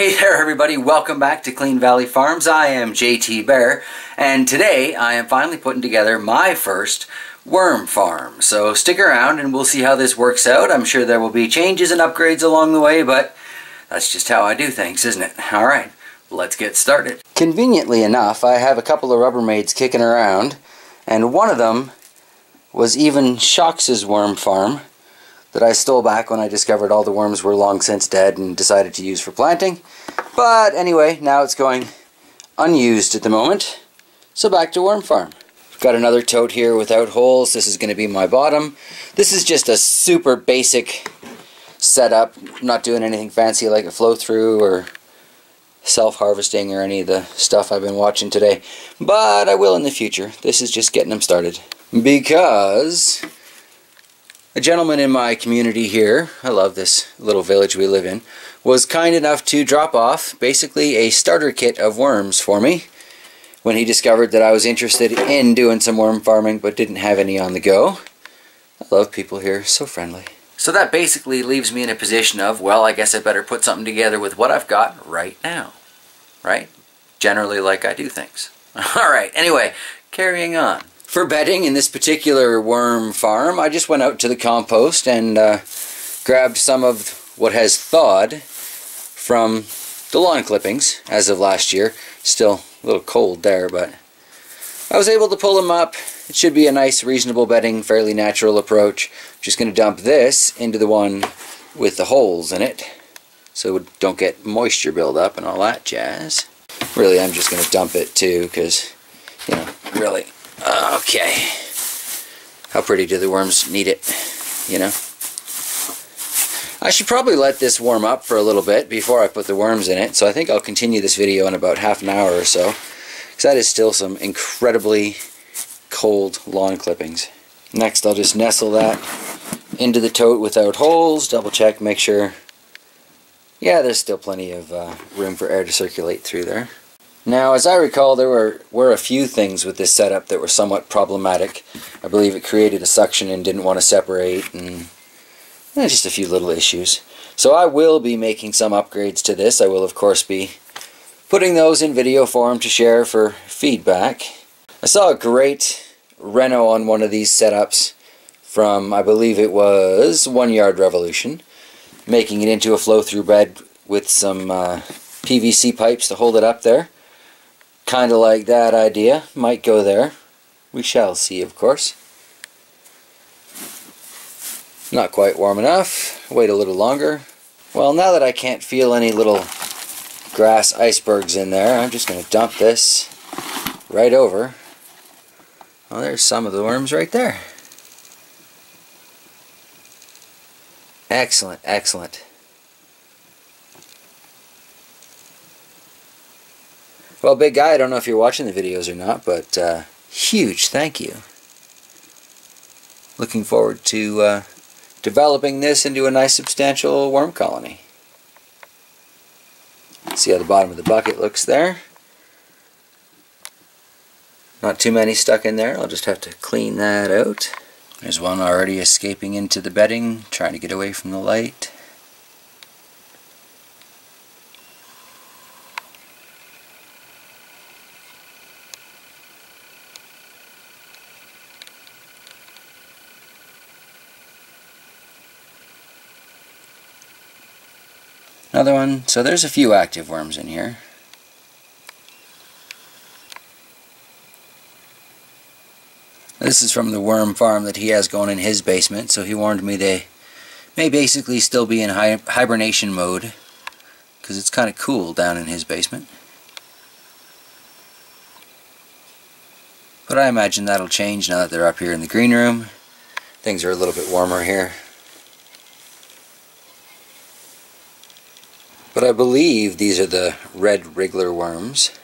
Hey there everybody, welcome back to Clean Valley Farms. I am JT Bear and today I am finally putting together my first worm farm. So stick around and we'll see how this works out. I'm sure there will be changes and upgrades along the way, but that's just how I do things, isn't it? Alright, let's get started. Conveniently enough, I have a couple of Rubbermaids kicking around and one of them was even Chox's worm farm that I stole back when I discovered all the worms were long since dead and decided to use for planting. But anyway, now it's going unused at the moment. So back to Worm Farm. Got another tote here without holes. This is going to be my bottom. This is just a super basic setup. not doing anything fancy like a flow through or self-harvesting or any of the stuff I've been watching today. But I will in the future. This is just getting them started. Because a gentleman in my community here, I love this little village we live in, was kind enough to drop off basically a starter kit of worms for me when he discovered that I was interested in doing some worm farming but didn't have any on the go. I love people here, so friendly. So that basically leaves me in a position of, well, I guess I better put something together with what I've got right now. Right? Generally like I do things. Alright, anyway, carrying on. For bedding in this particular worm farm, I just went out to the compost and uh, grabbed some of what has thawed from the lawn clippings as of last year. Still a little cold there, but I was able to pull them up. It should be a nice, reasonable bedding, fairly natural approach. I'm just going to dump this into the one with the holes in it so don't get moisture buildup and all that jazz. Really, I'm just going to dump it too because, you know, really Okay. How pretty do the worms need it, you know? I should probably let this warm up for a little bit before I put the worms in it, so I think I'll continue this video in about half an hour or so, because that is still some incredibly cold lawn clippings. Next I'll just nestle that into the tote without holes, double check, make sure, yeah there's still plenty of uh, room for air to circulate through there. Now, as I recall, there were, were a few things with this setup that were somewhat problematic. I believe it created a suction and didn't want to separate, and eh, just a few little issues. So I will be making some upgrades to this. I will, of course, be putting those in video form to share for feedback. I saw a great reno on one of these setups from, I believe it was One Yard Revolution, making it into a flow-through bed with some uh, PVC pipes to hold it up there. Kind of like that idea. Might go there. We shall see, of course. Not quite warm enough. Wait a little longer. Well, now that I can't feel any little grass icebergs in there, I'm just going to dump this right over. Well, there's some of the worms right there. Excellent, excellent. Well, big guy, I don't know if you're watching the videos or not, but uh, huge thank you. Looking forward to uh, developing this into a nice substantial worm colony. See how the bottom of the bucket looks there. Not too many stuck in there. I'll just have to clean that out. There's one already escaping into the bedding, trying to get away from the light. Another one. So there's a few active worms in here. This is from the worm farm that he has going in his basement, so he warned me they may basically still be in hibernation mode because it's kind of cool down in his basement. But I imagine that'll change now that they're up here in the green room. Things are a little bit warmer here. But I believe these are the red wriggler worms.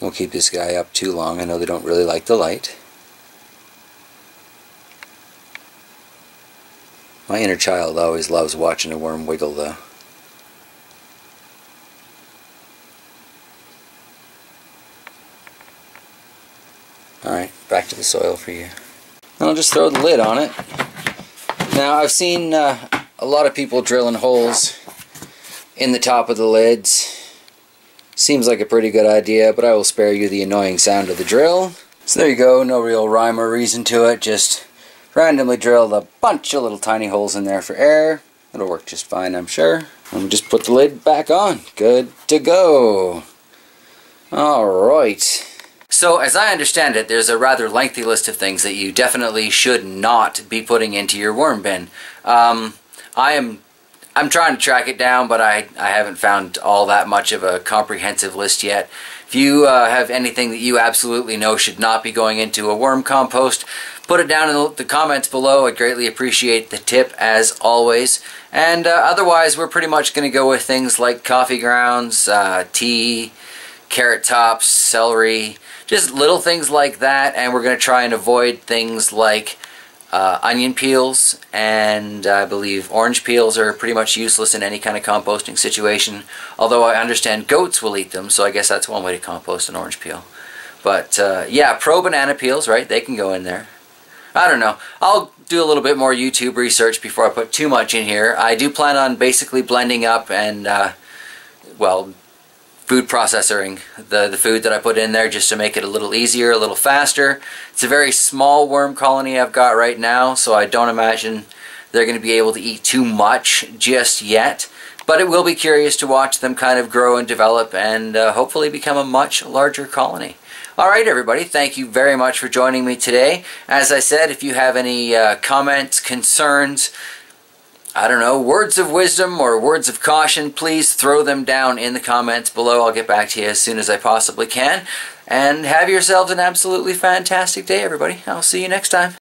Won't keep this guy up too long. I know they don't really like the light. My inner child always loves watching a worm wiggle though. Alright, back to the soil for you. And I'll just throw the lid on it. Now I've seen uh, a lot of people drilling holes in the top of the lids. Seems like a pretty good idea, but I will spare you the annoying sound of the drill. So there you go, no real rhyme or reason to it, just randomly drilled a bunch of little tiny holes in there for air. It'll work just fine, I'm sure. And just put the lid back on. Good to go. Alright. So, as I understand it, there's a rather lengthy list of things that you definitely should not be putting into your worm bin. Um, I am I'm trying to track it down, but I, I haven't found all that much of a comprehensive list yet. If you uh, have anything that you absolutely know should not be going into a worm compost, put it down in the comments below. I'd greatly appreciate the tip as always. And uh, otherwise, we're pretty much going to go with things like coffee grounds, uh, tea, carrot tops, celery, just little things like that. And we're going to try and avoid things like uh, onion peels and I believe orange peels are pretty much useless in any kind of composting situation. Although I understand goats will eat them, so I guess that's one way to compost an orange peel. But uh, yeah, pro banana peels, right? They can go in there. I don't know. I'll do a little bit more YouTube research before I put too much in here. I do plan on basically blending up and, uh, well, food processing the, the food that I put in there just to make it a little easier, a little faster. It's a very small worm colony I've got right now, so I don't imagine they're going to be able to eat too much just yet. But it will be curious to watch them kind of grow and develop and uh, hopefully become a much larger colony. Alright everybody, thank you very much for joining me today. As I said, if you have any uh, comments, concerns, I don't know, words of wisdom or words of caution, please throw them down in the comments below. I'll get back to you as soon as I possibly can. And have yourselves an absolutely fantastic day, everybody. I'll see you next time.